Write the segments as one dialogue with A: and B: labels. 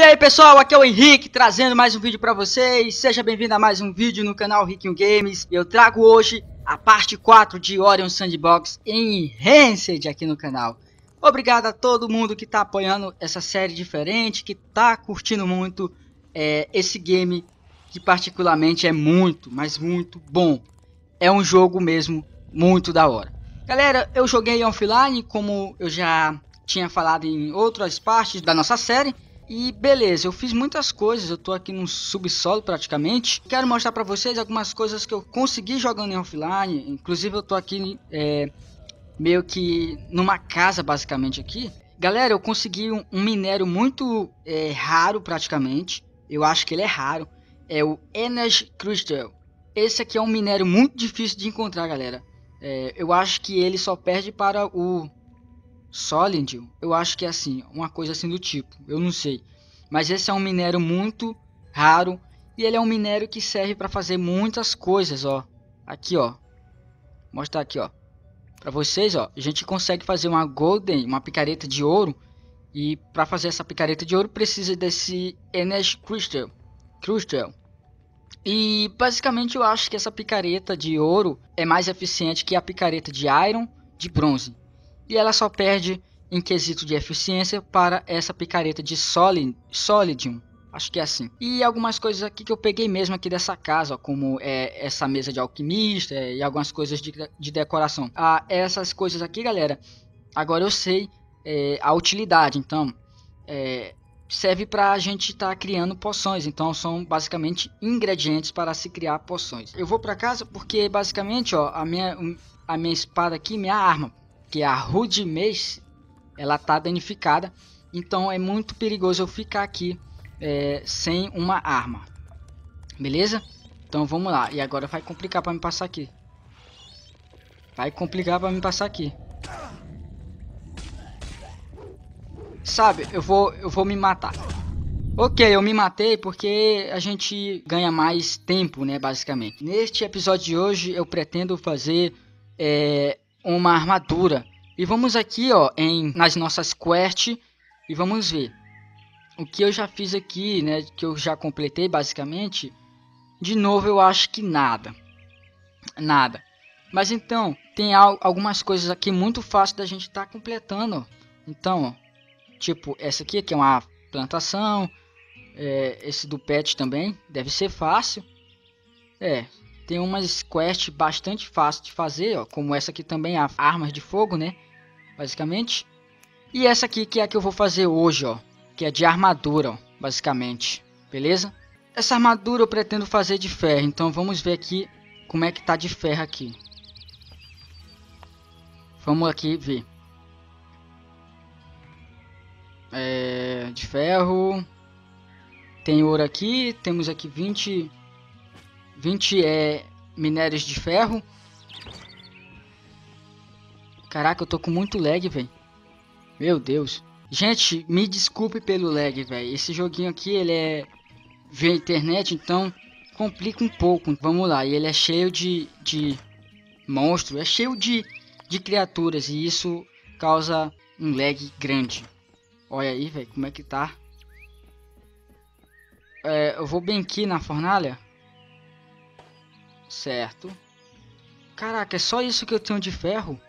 A: E aí pessoal, aqui é o Henrique trazendo mais um vídeo pra vocês. Seja bem-vindo a mais um vídeo no canal Riquinho Games. Eu trago hoje a parte 4 de Orion Sandbox em Rancid aqui no canal. Obrigado a todo mundo que tá apoiando essa série diferente, que tá curtindo muito é, esse game que particularmente é muito, mas muito bom. É um jogo mesmo muito da hora. Galera, eu joguei offline como eu já tinha falado em outras partes da nossa série. E beleza, eu fiz muitas coisas, eu tô aqui no subsolo praticamente. Quero mostrar pra vocês algumas coisas que eu consegui jogando em offline. Inclusive eu tô aqui é, meio que numa casa basicamente aqui. Galera, eu consegui um, um minério muito é, raro praticamente. Eu acho que ele é raro. É o Energy Crystal. Esse aqui é um minério muito difícil de encontrar, galera. É, eu acho que ele só perde para o Solid, eu acho que é assim, uma coisa assim do tipo, eu não sei. Mas esse é um minério muito raro e ele é um minério que serve para fazer muitas coisas, ó. Aqui, ó. Mostrar aqui, ó. Para vocês, ó, a gente consegue fazer uma golden, uma picareta de ouro e para fazer essa picareta de ouro precisa desse Energy Crystal. Crystal. E basicamente eu acho que essa picareta de ouro é mais eficiente que a picareta de iron de bronze e ela só perde em quesito de eficiência para essa picareta de solid, Solidium. Acho que é assim. E algumas coisas aqui que eu peguei mesmo aqui dessa casa, ó, como é, essa mesa de alquimista é, e algumas coisas de, de decoração. Ah, essas coisas aqui, galera, agora eu sei é, a utilidade. Então, é, serve para a gente estar tá criando poções. Então, são basicamente ingredientes para se criar poções. Eu vou para casa porque basicamente, ó, a minha, a minha espada aqui, minha arma, que é a Rude Mace, ela tá danificada. Então é muito perigoso eu ficar aqui é, sem uma arma. Beleza? Então vamos lá. E agora vai complicar para me passar aqui. Vai complicar para me passar aqui. Sabe, eu vou, eu vou me matar. Ok, eu me matei porque a gente ganha mais tempo, né, basicamente. Neste episódio de hoje eu pretendo fazer é, uma armadura. E vamos aqui, ó, em nas nossas quests e vamos ver o que eu já fiz aqui, né, que eu já completei basicamente. De novo, eu acho que nada. Nada. Mas então, tem algumas coisas aqui muito fácil da gente estar tá completando. Então, ó, tipo, essa aqui que é uma plantação, é, esse do pet também, deve ser fácil. É, tem umas quests bastante fáceis de fazer, ó, como essa aqui também, a armas de fogo, né? Basicamente. E essa aqui que é a que eu vou fazer hoje, ó, que é de armadura, ó, basicamente. Beleza? Essa armadura eu pretendo fazer de ferro, então vamos ver aqui como é que tá de ferro aqui. Vamos aqui ver. É, de ferro. Tem ouro aqui, temos aqui 20 20 é, minérios de ferro. Caraca, eu tô com muito lag, velho. Meu Deus. Gente, me desculpe pelo lag, velho. Esse joguinho aqui, ele é via internet, então complica um pouco. Vamos lá, e ele é cheio de, de monstros, é cheio de, de criaturas e isso causa um lag grande. Olha aí, velho, como é que tá. É, eu vou bem aqui na fornalha. Certo. Caraca, é só isso que eu tenho de ferro?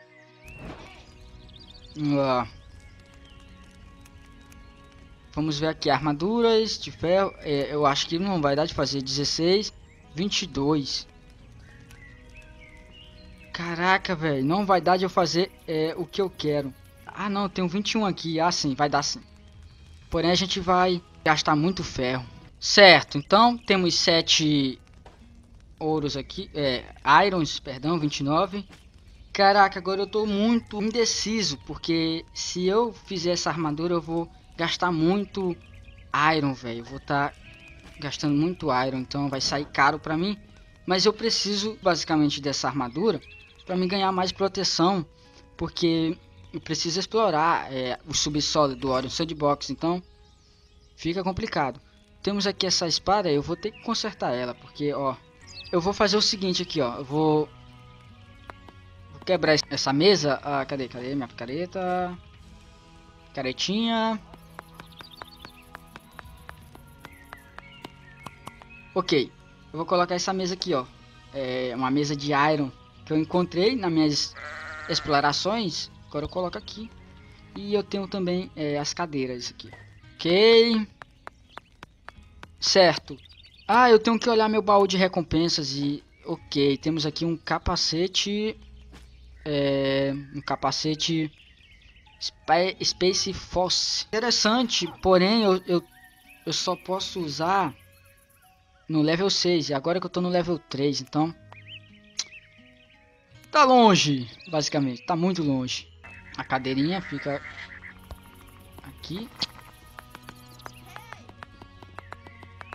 A: Vamos ver aqui, armaduras de ferro. É, eu acho que não vai dar de fazer 16, 22. Caraca, velho, não vai dar de eu fazer é, o que eu quero. Ah, não, tem um 21 aqui. Ah, sim, vai dar sim. Porém, a gente vai gastar muito ferro. Certo, então temos 7 ouros aqui, é, irons, perdão, 29. Caraca, agora eu tô muito indeciso, porque se eu fizer essa armadura eu vou gastar muito iron, velho. Vou estar tá gastando muito iron, então vai sair caro pra mim. Mas eu preciso basicamente dessa armadura para me ganhar mais proteção, porque eu preciso explorar é, o subsolo do Orion Sandbox, então fica complicado. Temos aqui essa espada, eu vou ter que consertar ela, porque ó, eu vou fazer o seguinte aqui, ó. Eu vou, vou quebrar essa mesa. Ah, cadê? Cadê minha picareta? Caretinha. Ok, eu vou colocar essa mesa aqui, ó. É uma mesa de iron que eu encontrei nas minhas explorações. Agora eu coloco aqui. E eu tenho também é, as cadeiras aqui. Ok. Certo. Ah, eu tenho que olhar meu baú de recompensas e... Ok, temos aqui um capacete... É, um capacete... Space Force. Interessante, porém eu, eu, eu só posso usar no level 6. E agora que eu tô no level 3, então... Tá longe, basicamente. Tá muito longe. A cadeirinha fica aqui.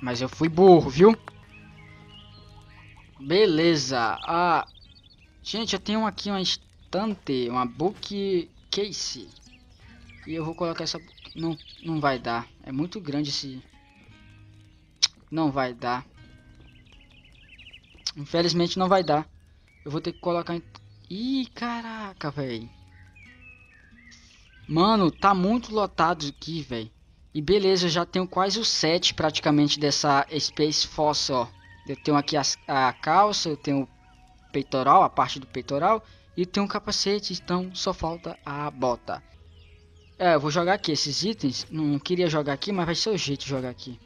A: Mas eu fui burro, viu? Beleza. Ah, gente, eu tenho aqui uma estante, uma bookcase. E eu vou colocar essa... Não, não vai dar. É muito grande esse... Não vai dar. Infelizmente não vai dar. Eu vou ter que colocar. Ih, caraca, velho. Mano, tá muito lotado aqui, velho. E beleza, eu já tenho quase o set praticamente dessa Space Force, ó. Eu tenho aqui as, a calça, eu tenho peitoral, a parte do peitoral. E tenho um capacete, então só falta a bota. É, eu vou jogar aqui esses itens. Não queria jogar aqui, mas vai ser o jeito de jogar aqui.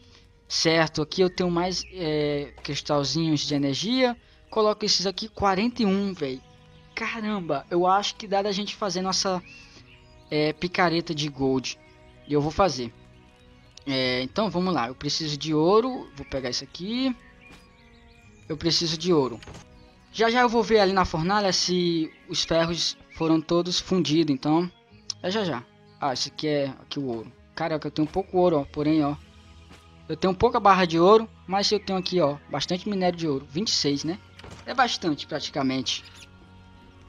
A: Certo, aqui eu tenho mais é, cristalzinhos de energia. Coloco esses aqui, 41, velho. Caramba, eu acho que dá da gente fazer nossa é, picareta de gold. E eu vou fazer. É, então vamos lá, eu preciso de ouro. Vou pegar isso aqui. Eu preciso de ouro. Já já eu vou ver ali na fornalha se os ferros foram todos fundidos. Então, é já já. Ah, esse aqui é aqui o ouro. Caraca, eu tenho pouco ouro, ó. Porém, ó. Eu tenho pouca barra de ouro, mas eu tenho aqui, ó, bastante minério de ouro. 26, né? É bastante, praticamente.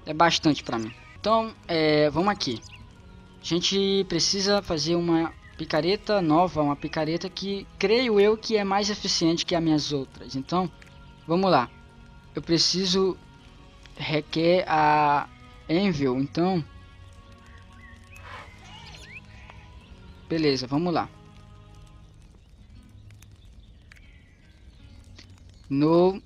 A: É bastante pra mim. Então, é, vamos aqui. A gente precisa fazer uma picareta nova, uma picareta que creio eu que é mais eficiente que as minhas outras. Então, vamos lá. Eu preciso requer a Envil, então Beleza, vamos lá. No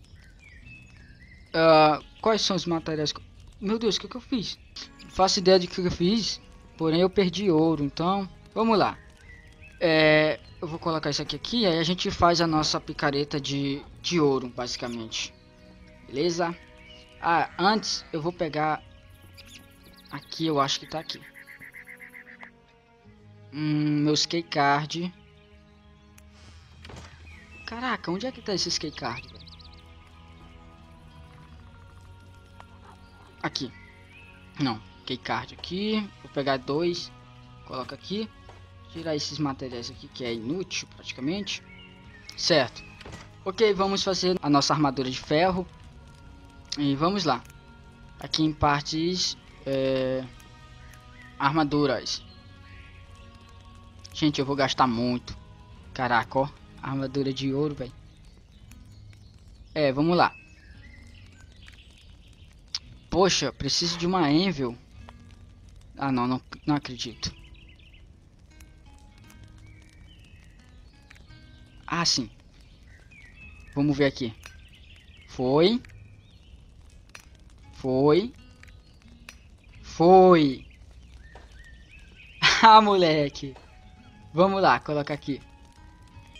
A: uh, quais são os materiais? Meu Deus, o que, que eu fiz? faço ideia de que eu fiz. Porém eu perdi ouro, então vamos lá. É, eu vou colocar isso aqui aqui, aí a gente faz a nossa picareta de, de ouro, basicamente. Beleza? Ah, antes eu vou pegar aqui, eu acho que tá aqui. Hum, meu skate card. Caraca, onde é que tá esse skate card? Aqui. Não, keycard aqui. Vou pegar dois. Coloca aqui. Tirar esses materiais aqui que é inútil praticamente. Certo. Ok, vamos fazer a nossa armadura de ferro. E vamos lá. Aqui em partes... É, armaduras. Gente, eu vou gastar muito. Caraca, ó. Armadura de ouro, velho. É, vamos lá. Poxa, preciso de uma Envil. Ah, não, não, não acredito. Ah, sim. Vamos ver aqui. Foi. Foi. Foi. ah, moleque. Vamos lá, coloca aqui.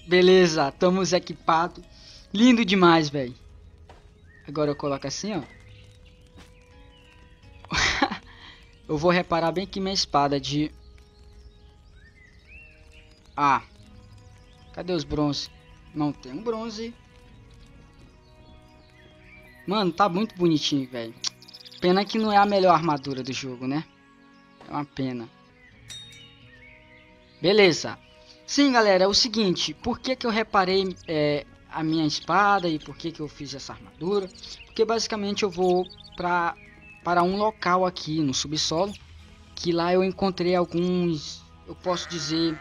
A: Beleza, estamos equipados. Lindo demais, velho. Agora eu coloco assim, ó. eu vou reparar bem que minha espada de... Ah. Cadê os bronze? Não tem um bronze. Mano, tá muito bonitinho, velho. Pena que não é a melhor armadura do jogo, né? É uma pena. Beleza. Sim, galera, é o seguinte. Por que, que eu reparei é, a minha espada e por que, que eu fiz essa armadura? Porque basicamente eu vou pra para um local aqui no subsolo, que lá eu encontrei alguns, eu posso dizer,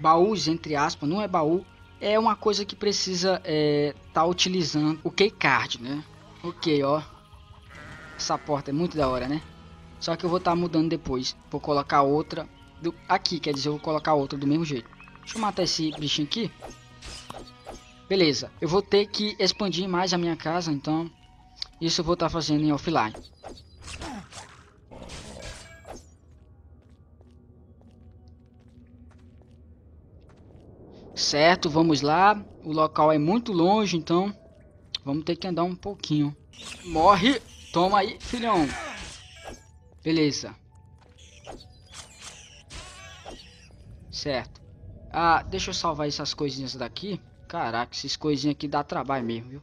A: baús entre aspas, não é baú, é uma coisa que precisa é, tá utilizando o keycard, né? Ok, ó, essa porta é muito da hora, né? Só que eu vou estar tá mudando depois, vou colocar outra do, aqui, quer dizer, eu vou colocar outra do mesmo jeito. Deixa eu matar esse bichinho aqui. Beleza, eu vou ter que expandir mais a minha casa, então isso eu vou estar tá fazendo em offline. Certo, vamos lá. O local é muito longe, então vamos ter que andar um pouquinho. Morre! Toma aí, filhão. Beleza. Certo. Ah, deixa eu salvar essas coisinhas daqui. Caraca, essas coisinhas aqui dá trabalho mesmo, viu?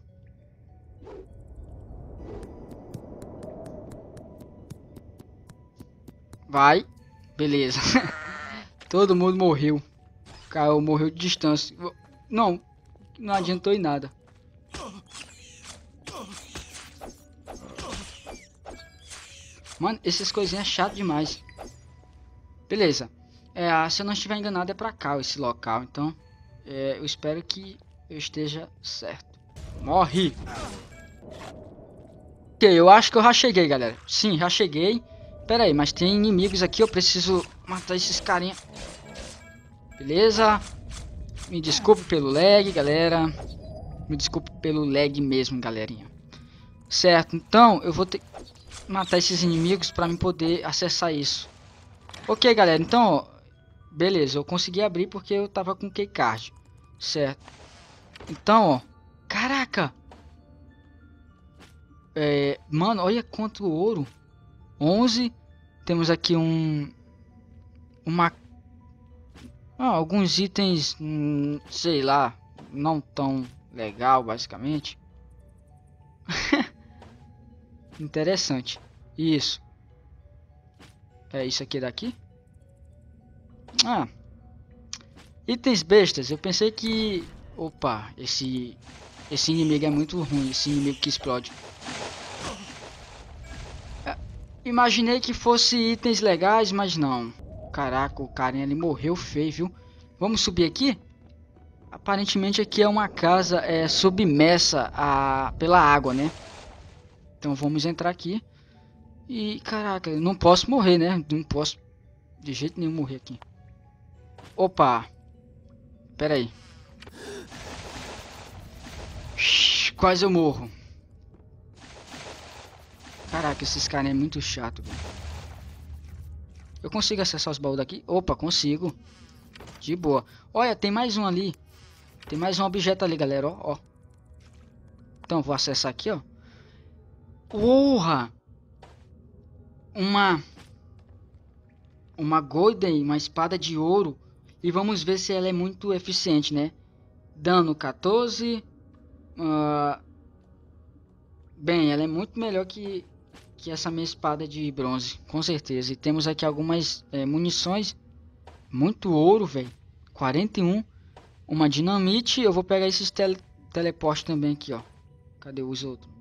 A: Vai. Beleza. Todo mundo morreu. Caiu, morreu de distância. Não, não adiantou em nada. Mano, essas coisinhas é chato demais. Beleza. É, se eu não estiver enganado é pra cá esse local. Então, é, eu espero que eu esteja certo. Morre! Ok, eu acho que eu já cheguei, galera. Sim, já cheguei. Pera aí, mas tem inimigos aqui. Eu preciso matar esses carinha. Beleza. Me desculpe pelo lag, galera. Me desculpe pelo lag mesmo, galerinha. Certo, então eu vou ter matar esses inimigos para me poder acessar isso. Ok, galera, então, ó, beleza, eu consegui abrir porque eu tava com keycard. Certo. Então, ó, caraca. É, mano, olha quanto ouro. 11. Temos aqui um uma ah, alguns itens, hum, sei lá, não tão legal, basicamente. Interessante. Isso. É isso aqui daqui? Ah. Itens bestas. Eu pensei que... Opa, esse... Esse inimigo é muito ruim, esse inimigo que explode. É, imaginei que fosse itens legais, mas não. Caraca, o carinha ali morreu feio, viu? Vamos subir aqui? Aparentemente aqui é uma casa é, submersa a, pela água, né? Então vamos entrar aqui. E, caraca, não posso morrer, né? Não posso de jeito nenhum morrer aqui. Opa! Pera aí. Quase eu morro. Caraca, esses caras é muito chato. Eu consigo acessar os baús daqui? Opa, consigo. De boa. Olha, tem mais um ali. Tem mais um objeto ali, galera, ó. ó. Então, vou acessar aqui, ó. Porra! Uma... Uma Golden, uma espada de ouro. E vamos ver se ela é muito eficiente, né? Dano 14. Uh... Bem, ela é muito melhor que que essa minha espada de bronze, com certeza. E temos aqui algumas é, munições, muito ouro, velho. 41, uma dinamite. Eu vou pegar esses tele teleportes também aqui, ó. Cadê os outros?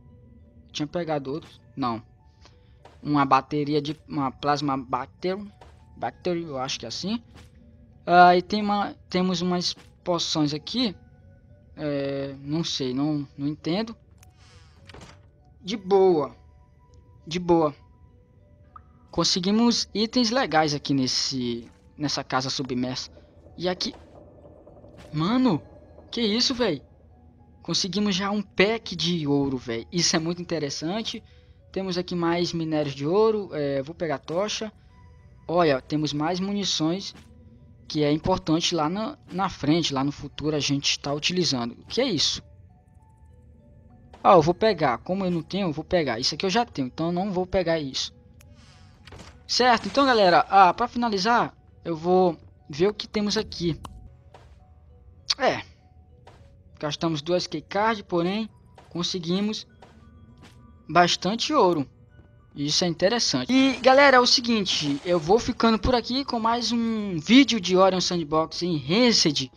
A: Tinha pegado outros? Não. Uma bateria de uma plasma battery, battery, eu acho que é assim. Ah, e tem uma, temos umas poções aqui. É, não sei, não, não entendo. De boa de boa. Conseguimos itens legais aqui nesse nessa casa submersa. E aqui... Mano, que isso, velho? Conseguimos já um pack de ouro, velho. Isso é muito interessante. Temos aqui mais minérios de ouro. É, vou pegar a tocha. Olha, temos mais munições. Que é importante lá na, na frente, lá no futuro a gente está utilizando. O que é isso? Ah, eu vou pegar. Como eu não tenho, eu vou pegar. Isso aqui eu já tenho, então não vou pegar isso. Certo, então galera, ah, para finalizar, eu vou ver o que temos aqui. É, gastamos duas keycard, porém conseguimos bastante ouro. Isso é interessante. E galera, é o seguinte, eu vou ficando por aqui com mais um vídeo de Orion Sandbox em Rancid.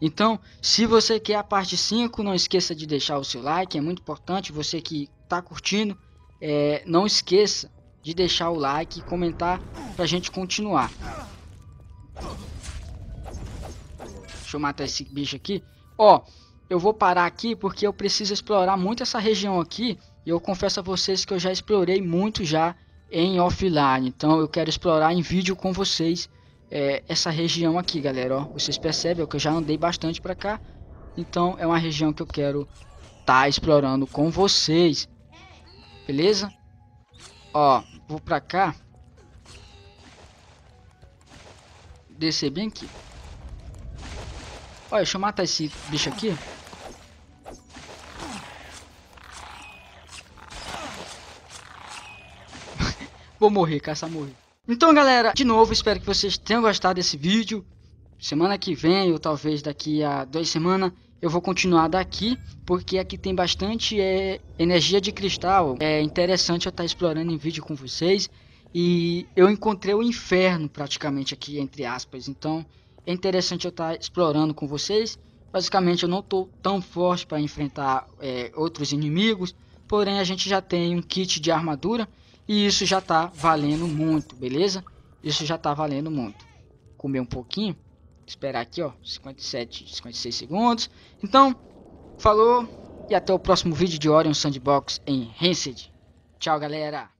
A: Então, se você quer a parte 5, não esqueça de deixar o seu like, é muito importante. Você que está curtindo, é, não esqueça de deixar o like e comentar para a gente continuar. Deixa eu matar esse bicho aqui. Ó, eu vou parar aqui porque eu preciso explorar muito essa região aqui. E eu confesso a vocês que eu já explorei muito já em offline. Então eu quero explorar em vídeo com vocês é, essa região aqui, galera. Ó. Vocês percebem que eu já andei bastante para cá. Então é uma região que eu quero estar tá explorando com vocês. Beleza? Ó, vou pra cá. Descer bem aqui. Olha, deixa eu matar esse bicho aqui. Vou morrer, caçar morrer. Então, galera, de novo, espero que vocês tenham gostado desse vídeo. Semana que vem, ou talvez daqui a duas semanas, eu vou continuar daqui, porque aqui tem bastante é, energia de cristal. É interessante eu estar explorando em vídeo com vocês. E eu encontrei o inferno praticamente aqui, entre aspas. Então, é interessante eu estar explorando com vocês. Basicamente, eu não estou tão forte para enfrentar é, outros inimigos. Porém, a gente já tem um kit de armadura e isso já tá valendo muito, beleza? Isso já tá valendo muito. Comer um pouquinho. Esperar aqui, ó. 57, 56 segundos. Então, falou. E até o próximo vídeo de Orion Sandbox em Rancid. Tchau, galera.